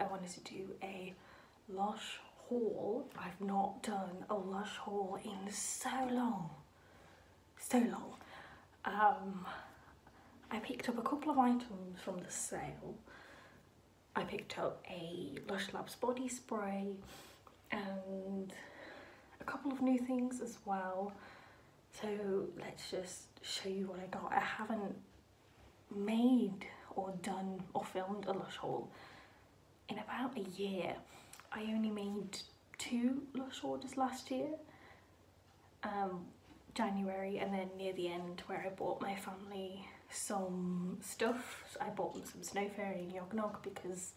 I wanted to do a Lush haul. I've not done a Lush haul in so long, so long. Um, I picked up a couple of items from the sale. I picked up a Lush Labs body spray and a couple of new things as well. So let's just show you what I got. I haven't made or done or filmed a Lush haul in about a year. I only made two Lush orders last year, um, January and then near the end where I bought my family some stuff. I bought them some Snow Fairy and Yog Nog because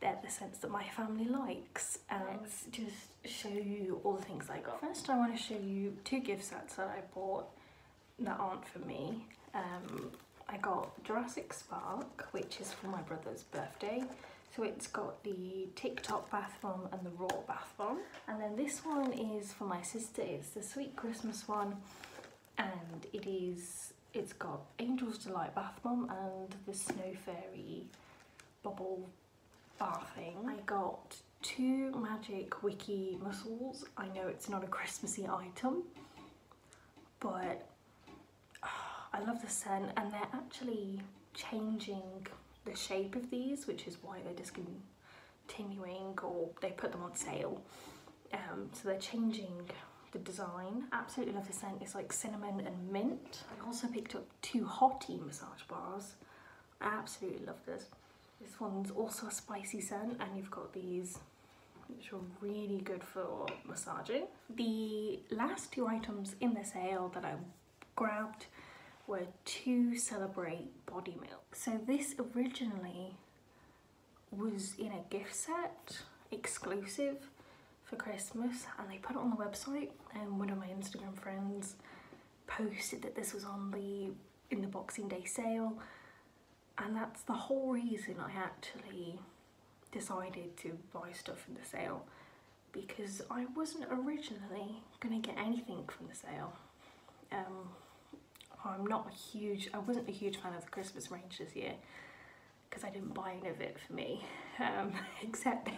they're the scents that my family likes. And let's just show you all the things I got. First I want to show you two gift sets that I bought that aren't for me. Um, I got Jurassic Spark, which is for my brother's birthday. So it's got the TikTok bath bomb and the raw bath bomb. And then this one is for my sister, it's the Sweet Christmas one. And it is, it's got Angel's Delight bath bomb and the Snow Fairy bubble bath bathing. I got two magic wiki muscles. I know it's not a Christmassy item, but ah, I love the scent and they're actually changing the shape of these, which is why they're discontinuing or they put them on sale. Um, so they're changing the design. Absolutely love the scent. It's like cinnamon and mint. I also picked up two hottie massage bars. I absolutely love this. This one's also a spicy scent and you've got these which are really good for massaging. The last two items in the sale that I grabbed were to celebrate body milk. So this originally was in a gift set, exclusive for Christmas, and they put it on the website. And one of my Instagram friends posted that this was on the in the Boxing Day sale, and that's the whole reason I actually decided to buy stuff in the sale because I wasn't originally gonna get anything from the sale. Um, I'm not a huge, I wasn't a huge fan of the Christmas range this year because I didn't buy any of it for me, um, except.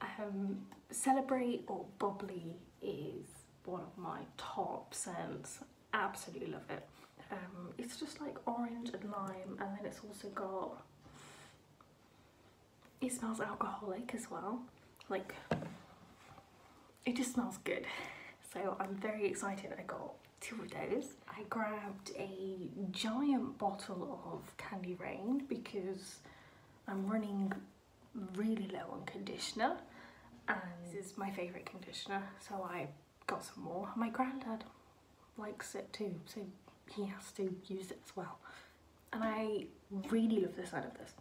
Um, Celebrate or Bubbly is one of my top scents. Absolutely love it. Um, it's just like orange and lime and then it's also got, it smells alcoholic as well. Like, it just smells good. So I'm very excited I got two of those. I grabbed a giant bottle of Candy Rain because I'm running really low on conditioner and this is my favourite conditioner so I got some more. My granddad likes it too so he has to use it as well and I really love the scent of this.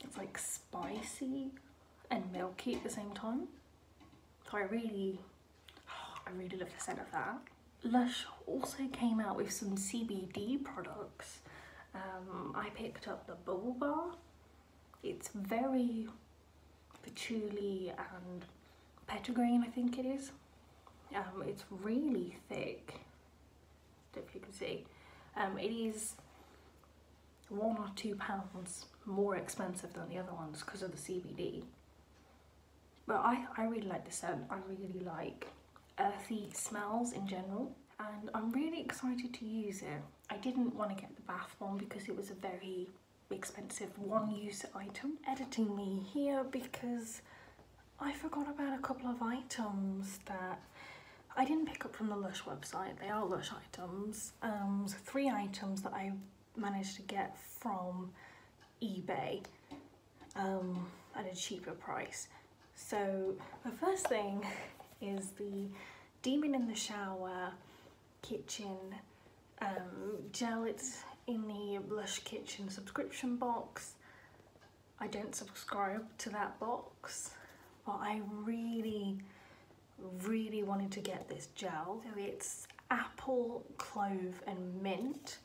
It's like spicy and milky at the same time so I really, I really love the scent of that. Lush also came out with some CBD products. Um, I picked up the Bubble Bar. It's very patchouli and petitgrain, I think it is. Um, it's really thick, if you can see. Um, it is one or two pounds more expensive than the other ones because of the CBD. But I, I really like the scent. I really like earthy smells in general and I'm really excited to use it. I didn't want to get the bath bomb because it was a very expensive one-use item. Editing me here because I forgot about a couple of items that I didn't pick up from the Lush website. They are Lush items. Um, so three items that I managed to get from eBay um, at a cheaper price. So the first thing is the Demon in the Shower Kitchen um, gel. It's in the Lush Kitchen subscription box. I don't subscribe to that box, but I really, really wanted to get this gel. So it's apple, clove and mint.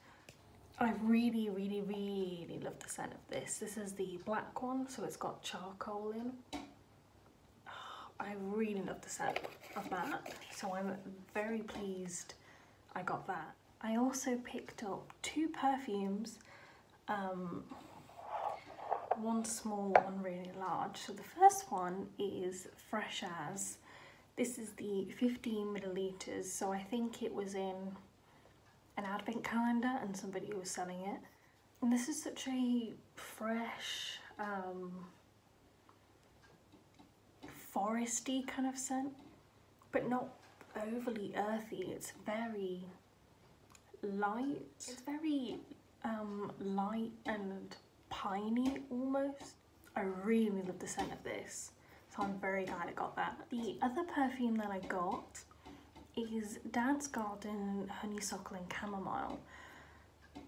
I really, really, really love the scent of this. This is the black one, so it's got charcoal in. I really love the scent of that, so I'm very pleased I got that. I also picked up two perfumes. Um, one small, one really large. So the first one is Fresh As. This is the 15 milliliters, so I think it was in an advent calendar and somebody was selling it. And this is such a fresh, um, foresty kind of scent, but not overly earthy. It's very light. It's very um, light and piney almost. I really love the scent of this, so I'm very glad I got that. The other perfume that I got is Dance Garden Honeysuckle and Chamomile.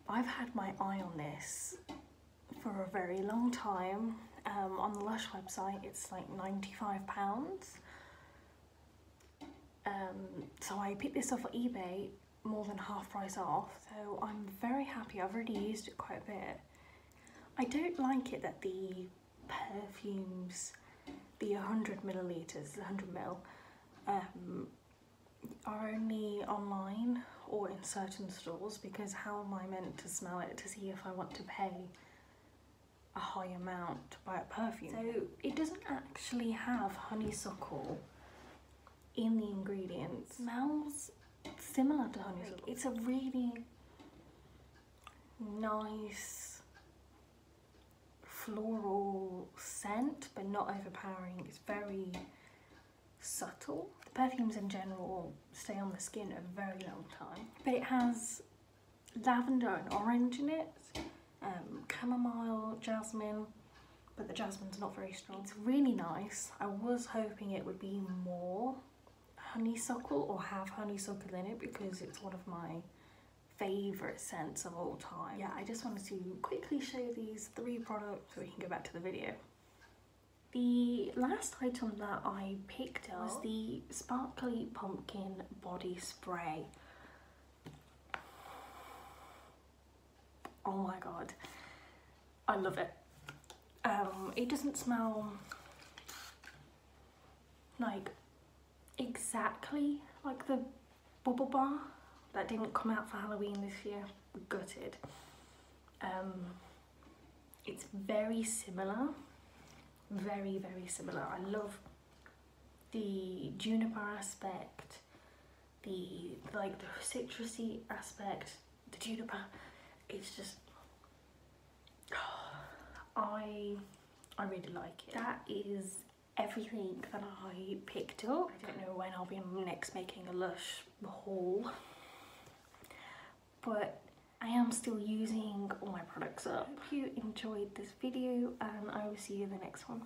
I've had my eye on this for a very long time. Um, on the Lush website, it's like £95. Um, so I picked this off on eBay more than half price off, so I'm very happy. I've already used it quite a bit. I don't like it that the perfumes, the 100 milliliters, 100 mil, um, are only online or in certain stores because how am I meant to smell it to see if I want to pay a high amount to buy a perfume? So it doesn't actually have honeysuckle in the ingredients. It smells similar to honeysuckle. It's a really nice floral scent but not overpowering. It's very subtle. The perfumes in general stay on the skin a very long time. But it has lavender and orange in it, um, chamomile, jasmine, but the jasmine's not very strong. It's really nice. I was hoping it would be more honeysuckle or have honeysuckle in it because it's one of my favourite scents of all time. Yeah, I just wanted to quickly show these three products so we can go back to the video. The last item that I picked up was the Sparkly Pumpkin Body Spray. Oh my god, I love it. Um, it doesn't smell like exactly like the bubble bar that didn't come out for Halloween this year. Gutted. Um, it's very similar very very similar i love the juniper aspect the like the citrusy aspect the juniper it's just I I really like it. That is everything that I picked up. I don't know when I'll be next making a Lush haul, but I am still using all my products up. Hope you enjoyed this video and I will see you in the next one.